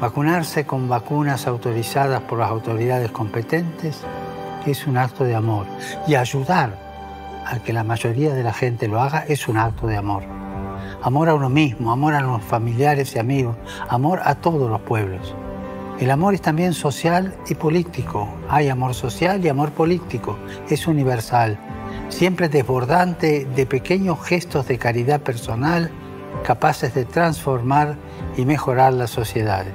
Vacunarse con vacunas autorizadas por las autoridades competentes es un acto de amor y ayudar a que la mayoría de la gente lo haga es un acto de amor. Amor a uno mismo, amor a los familiares y amigos, amor a todos los pueblos. El amor es también social y político. Hay amor social y amor político. Es universal, siempre desbordante de pequeños gestos de caridad personal capaces de transformar y mejorar las sociedades.